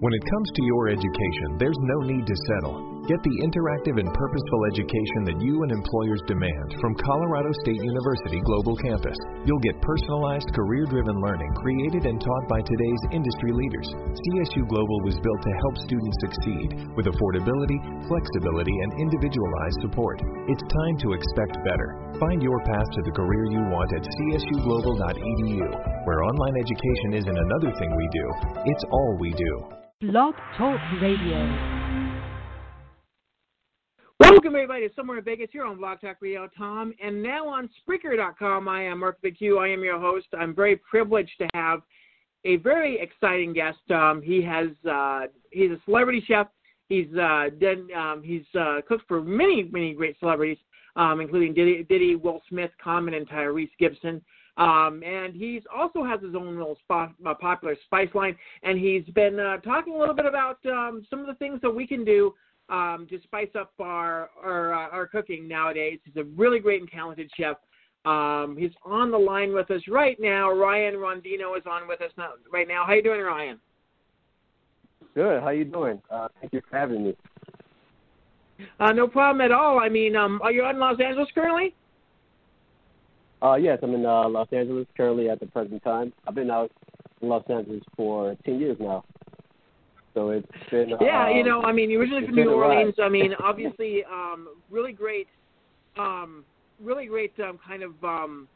When it comes to your education, there's no need to settle. Get the interactive and purposeful education that you and employers demand from Colorado State University Global Campus. You'll get personalized, career driven learning created and taught by today's industry leaders. CSU Global was built to help students succeed with affordability, flexibility, and individualized support. It's time to expect better. Find your path to the career you want at csuglobal.edu, where online education isn't another thing we do, it's all we do. Blog Talk Radio. Welcome everybody to Somewhere in Vegas here on Blog Talk Radio. Tom, and now on Spreaker.com. I am Mark McHugh. I am your host. I'm very privileged to have a very exciting guest. Um, he has uh, he's a celebrity chef. He's uh, done um, he's uh, cooked for many many great celebrities, um, including Diddy, Diddy, Will Smith, Common, and Tyrese Gibson. Um, and he's also has his own little spot, uh, popular spice line, and he's been uh, talking a little bit about um, some of the things that we can do um, to spice up our our, uh, our cooking nowadays. He's a really great and talented chef. Um, he's on the line with us right now. Ryan Rondeno is on with us now, right now. How you doing, Ryan? Good. How you doing? Uh, thank you for having me. Uh, no problem at all. I mean, um, are you in Los Angeles currently? Uh, yes, I'm in uh, Los Angeles currently at the present time. I've been out in Los Angeles for 10 years now. So it's been. Yeah, um, you know, I mean, originally from New Orleans. I mean, obviously, um, really great, um, really great um, kind of, um,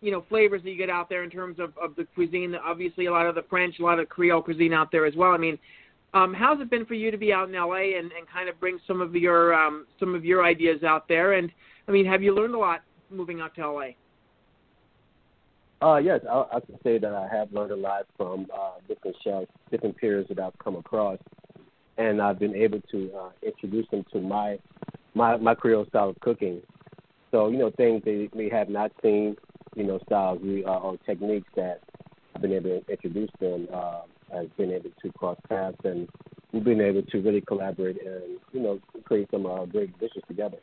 you know, flavors that you get out there in terms of, of the cuisine. Obviously, a lot of the French, a lot of Creole cuisine out there as well. I mean, um, how's it been for you to be out in LA and, and kind of bring some of your um, some of your ideas out there? And I mean, have you learned a lot moving out to LA? Uh, yes, I, I can say that I have learned a lot from uh, different chefs, different peers that I've come across, and I've been able to uh, introduce them to my my my Creole style of cooking. So you know things they may have not seen, you know styles we, uh, or techniques that I've been able to introduce them. Uh, has been able to cross paths, and we've been able to really collaborate and you know create some uh, great dishes together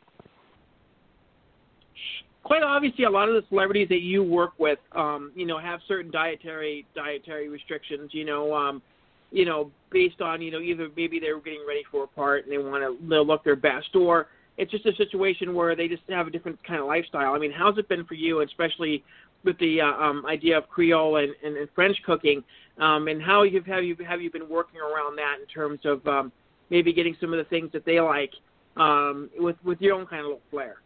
quite obviously a lot of the celebrities that you work with um you know have certain dietary dietary restrictions you know um you know based on you know either maybe they're getting ready for a part and they want to look their best or it's just a situation where they just have a different kind of lifestyle. I mean how's it been for you especially with the uh, um idea of creole and, and, and french cooking um and how you've have you have you been working around that in terms of um maybe getting some of the things that they like um with with your own kind of flair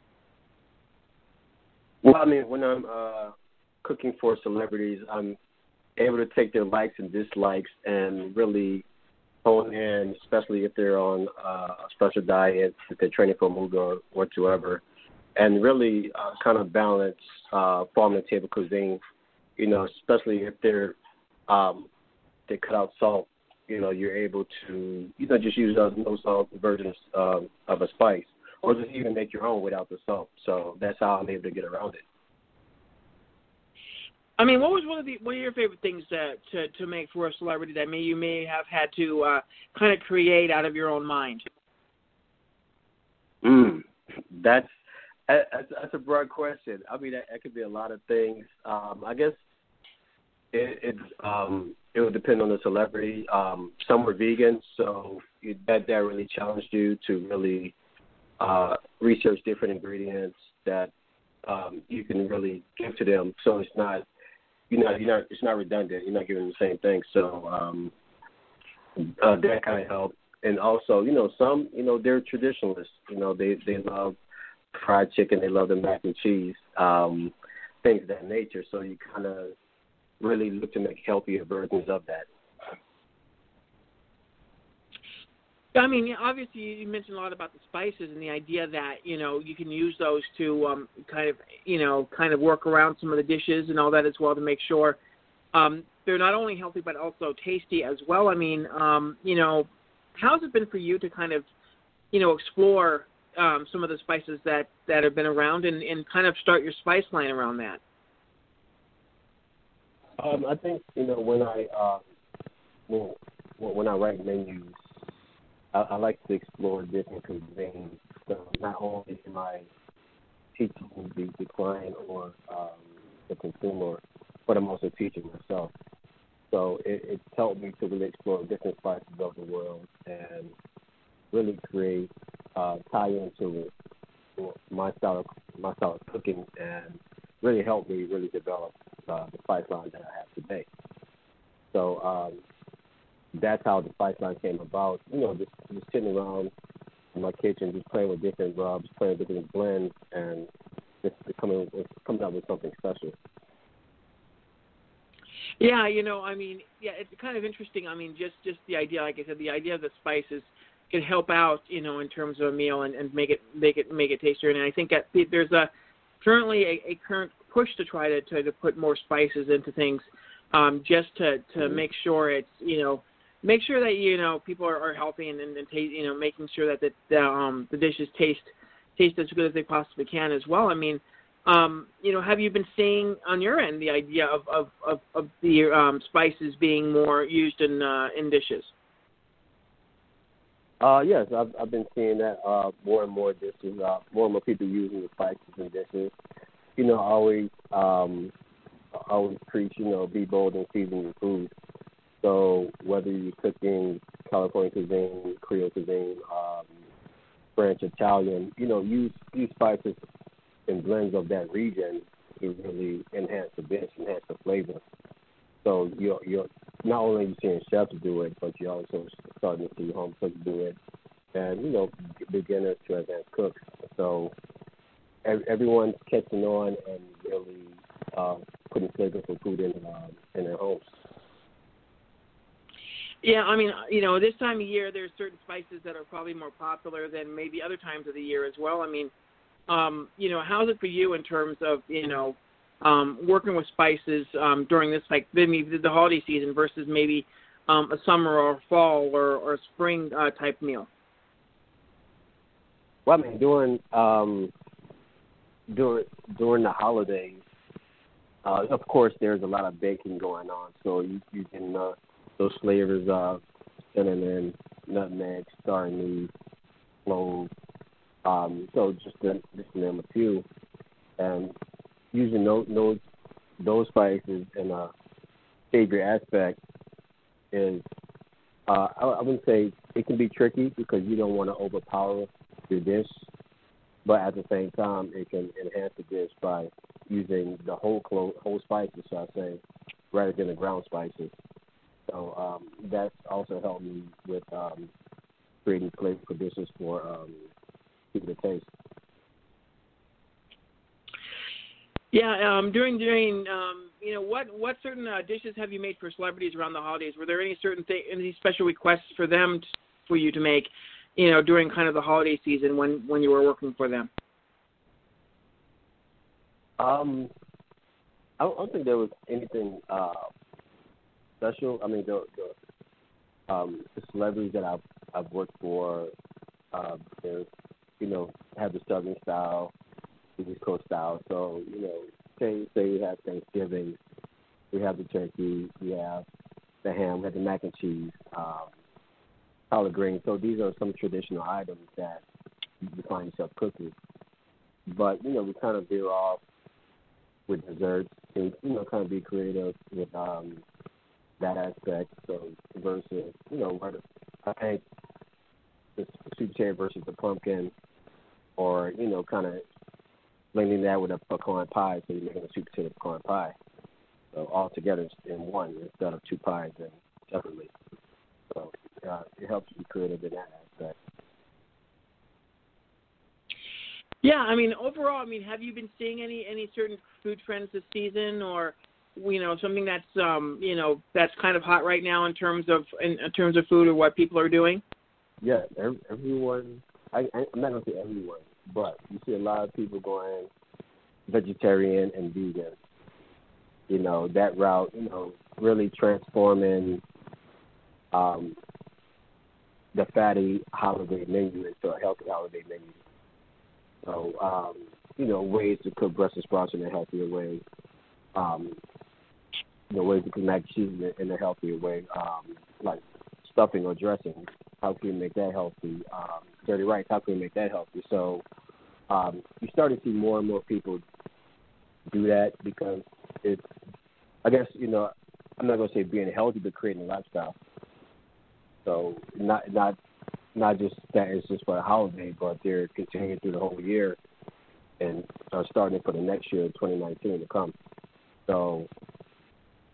well, I mean, when I'm uh, cooking for celebrities, I'm able to take their likes and dislikes and really hone in, especially if they're on uh, a special diet, if they're training for a movie or whatsoever, and really uh, kind of balance uh, farm and table cuisine. You know, especially if they're um, they cut out salt. You know, you're able to you know just use a no salt version of, um, of a spice or just even make your own without the soap. So that's how I'm able to get around it. I mean, what was one of the one of your favorite things to to, to make for a celebrity that may you may have had to uh, kind of create out of your own mind? Mm, that's that's, that's a broad question. I mean, that, that could be a lot of things. Um, I guess it, it um, it would depend on the celebrity. Um, some were vegan, so that that really challenged you to really uh, research different ingredients that um, you can really give to them, so it's not you know you're not it's not redundant. You're not giving them the same thing. So um, uh, that kind of helped. And also, you know, some you know they're traditionalists. You know, they they love fried chicken. They love the mac and cheese, um, things of that nature. So you kind of really look to make healthier versions of that. I mean, obviously, you mentioned a lot about the spices and the idea that you know you can use those to um, kind of you know kind of work around some of the dishes and all that as well to make sure um, they're not only healthy but also tasty as well. I mean, um, you know, how's it been for you to kind of you know explore um, some of the spices that that have been around and, and kind of start your spice line around that? Um, I think you know when I uh, when, when I write menus I, I like to explore different cuisines. So not only am I teaching the, the client or um, the consumer, but I'm also teaching myself. so it, it's helped me to really explore different spices of the world and really create uh, tie into my style of my style of cooking and really helped me really develop uh, the spice line that I have today. So um, that's how the spice line came about. You know, just just sitting around in my kitchen, just playing with different rubs, playing with different blends, and just coming coming up with something special. Yeah, you know, I mean, yeah, it's kind of interesting. I mean, just just the idea, like I said, the idea of the spices can help out, you know, in terms of a meal and, and make it make it make it tastier. And I think that there's a currently a, a current push to try to, to to put more spices into things, um, just to to mm-hmm. make sure it's you know make sure that you know people are, are healthy and and, and taste, you know making sure that the, the um the dishes taste taste as good as they possibly can as well. I mean, um, you know, have you been seeing on your end the idea of of of, of the um, spices being more used in uh, in dishes? Uh, yes, I've I've been seeing that uh, more and more dishes, uh, more and more people using the spices in dishes. You know, always um, always preach, you know, be bold in seasoning your food. So whether you're cooking California cuisine, Creole cuisine, um, French, Italian, you know, use use spices and blends of that region to really enhance the dish, enhance the flavor. So you're you're not only you seeing chefs do it, but you're also starting to see home cooks do it, and you know beginners to advanced cooks. So everyone's catching on and really uh, putting flavorful food in uh, in their homes. Yeah, I mean, you know, this time of year, there's certain spices that are probably more popular than maybe other times of the year as well. I mean, um, you know, how's it for you in terms of, you know, um, working with spices um, during this like maybe the holiday season versus maybe um, a summer or fall or, or spring uh, type meal? Well, I mean, during um, during during the holidays, uh, of course, there's a lot of baking going on, so you you can uh, those flavors of cinnamon, nutmeg, star anise, clove. Um, so just to, just to name a few, and using those those, those spices in a savory aspect is uh, I, I wouldn't say it can be tricky because you don't want to overpower your dish, but at the same time it can enhance the dish by using the whole clo- whole spices, so I say, rather than the ground spices. So um, that's also helped me with um, creating flavorful dishes for um, people to taste. Yeah, um, during during um, you know what what certain uh, dishes have you made for celebrities around the holidays? Were there any certain th- any special requests for them t- for you to make, you know, during kind of the holiday season when when you were working for them? Um, I don't, I don't think there was anything uh, special. I mean, the, the um the celebrities that I've I've worked for, uh, they're you know have the Southern style, the East Coast style. So you know, say say we have Thanksgiving, we have the turkey, we have the ham, we have the mac and cheese, um, collard greens. So these are some traditional items that you find yourself cooking. But you know, we kind of veer off with desserts and you know, kind of be creative with um that aspect. So versus, you know, I think the sweet potato versus the pumpkin, or you know, kind of blending that with a pecan pie, so you're making a sweet potato pecan pie. So all together in one instead of two pies and separately. So uh, it helps you be creative in that aspect. Yeah, I mean, overall, I mean, have you been seeing any any certain food trends this season, or you know something that's um you know that's kind of hot right now in terms of in, in terms of food or what people are doing? Yeah, everyone. I, I'm not gonna say everyone, but you see a lot of people going vegetarian and vegan. You know that route. You know, really transforming um, the fatty holiday menu into a healthy holiday menu. So, um, you know, ways to cook Brussels sprouts in a healthier way. Um, know, ways to and cheese in a healthier way, um, like stuffing or dressing. How can we make that healthy? Um, dirty rice. How can we make that healthy? So um, you start to see more and more people do that because it's. I guess you know I'm not gonna say being healthy, but creating a lifestyle. So not not not just that it's just for a holiday, but they're continuing through the whole year and are starting for the next year, 2019, to come. So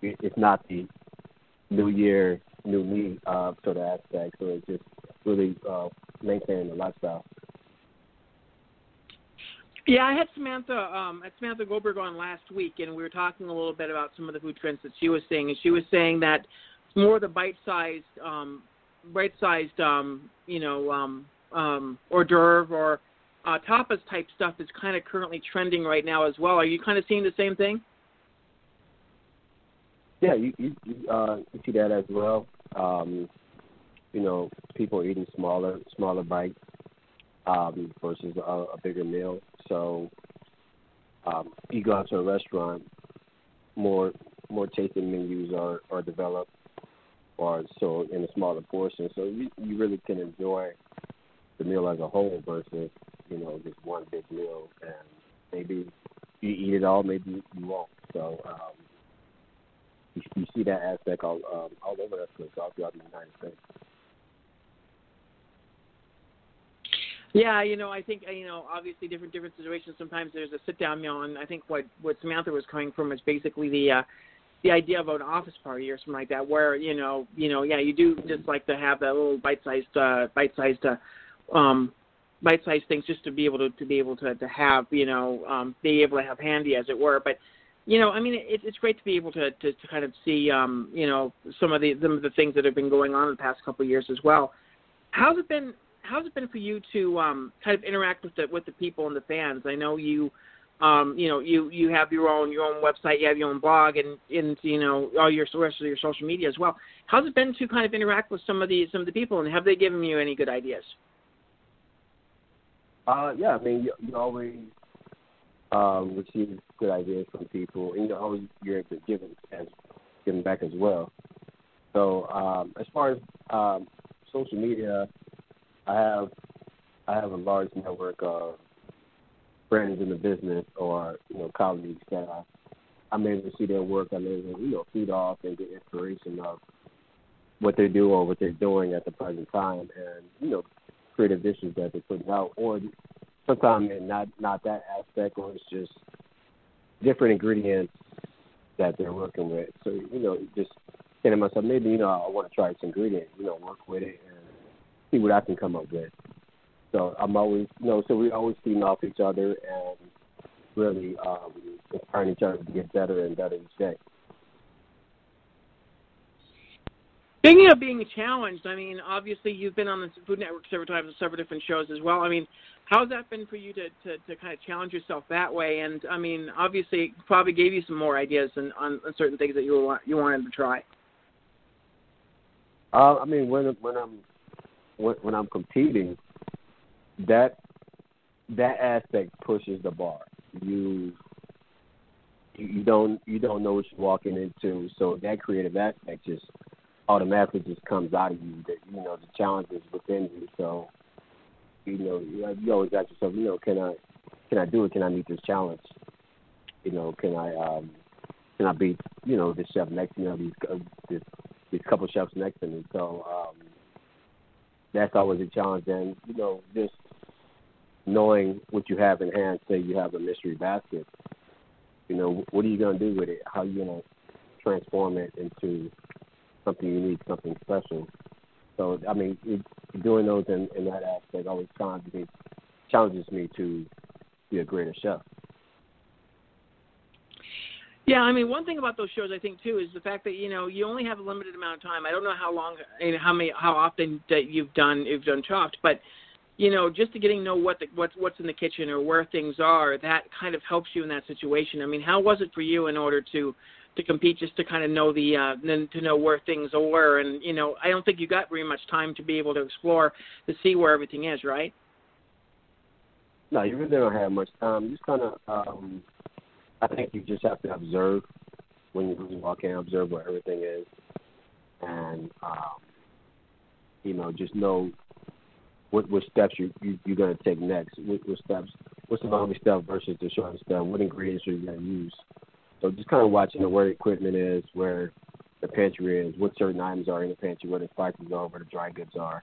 it's not the new year, new me uh, sort of aspect. So it's just really uh, maintaining the lifestyle. Yeah, I had Samantha um, at Samantha Goldberg on last week, and we were talking a little bit about some of the food trends that she was seeing, and she was saying that more the bite-sized, um, bite-sized, um, you know, um, um, hors d'oeuvre or uh, tapas type stuff is kind of currently trending right now as well. Are you kind of seeing the same thing? Yeah, you you, you, uh, you see that as well. Um, you know, people eating smaller smaller bites um, versus a, a bigger meal. So um, you go out to a restaurant, more more tasting menus are are developed, or so in a smaller portion. So you you really can enjoy the meal as a whole versus you know just one big meal and maybe you eat it all, maybe you won't. So um, you, you see that aspect all um, all over us, all throughout the United States. Yeah, you know, I think you know, obviously different different situations. Sometimes there's a sit down meal, and I think what what Samantha was coming from is basically the uh, the idea of an office party or something like that, where you know, you know, yeah, you do just like to have that little bite sized uh, bite sized uh, um, bite sized things just to be able to to be able to to have you know um, be able to have handy as it were, but. You know, I mean, it, it's great to be able to, to to kind of see, um, you know, some of the some of the things that have been going on in the past couple of years as well. How's it been how's it been for you to um, kind of interact with the with the people and the fans? I know you, um, you know, you you have your own your own website, you have your own blog, and and you know all your rest of your social media as well. How's it been to kind of interact with some of the some of the people, and have they given you any good ideas? Uh, yeah, I mean, you, you always um, receive good ideas from people, and you know, always you're able to give as giving back as well. So um, as far as um, social media, I have I have a large network of friends in the business or you know colleagues that I, I'm able to see their work. I'm able to you know feed off and get inspiration of what they do or what they're doing at the present time, and you know creative dishes that they're putting out, or sometimes not not that aspect, or it's just different ingredients that they're working with. So you know, just saying to myself, maybe you know I want to try this ingredient, you know, work with it and see what I can come up with. So I'm always, you know, so we always feeding off each other and really um, inspiring each other to get better and better each day. Speaking of being challenged, I mean, obviously you've been on the Food Network several times on several different shows as well. I mean, how's that been for you to, to, to kind of challenge yourself that way? And I mean, obviously, it probably gave you some more ideas on, on certain things that you were you wanted to try. Uh, I mean, when when I'm when, when I'm competing, that that aspect pushes the bar. You you don't you don't know what you're walking into, so that creative aspect just automatically just comes out of you. That you know the challenges within you. So you know you always ask yourself, you know, can I can I do it? Can I meet this challenge? You know, can I um can I beat you know this chef next? You know, these uh, this, these couple chefs next to me. So um, that's always a challenge. And you know, just knowing what you have in hand. Say you have a mystery basket. You know, what are you going to do with it? How are you going to transform it into something unique, something special? So, I mean, it, doing those in, in that aspect always challenges me, challenges me to be a greater chef. Yeah, I mean, one thing about those shows I think too is the fact that you know you only have a limited amount of time. I don't know how long, and how many, how often that you've done you've done chopped, but you know, just to getting to know what the, what's what's in the kitchen or where things are, that kind of helps you in that situation. I mean, how was it for you in order to to compete, just to kind of know the uh, then to know where things were, and you know, I don't think you got very much time to be able to explore to see where everything is, right? No, you really don't have much time. You just kind of um, I think you just have to observe when you, walk in, observe where everything is, and um, you know, just know what what steps you, you you're gonna take next. What, what steps? What's the longest step versus the shortest step? What ingredients are you gonna use? So just kind of watching where equipment is, where the pantry is, what certain items are in the pantry, where the spices are, where the dry goods are.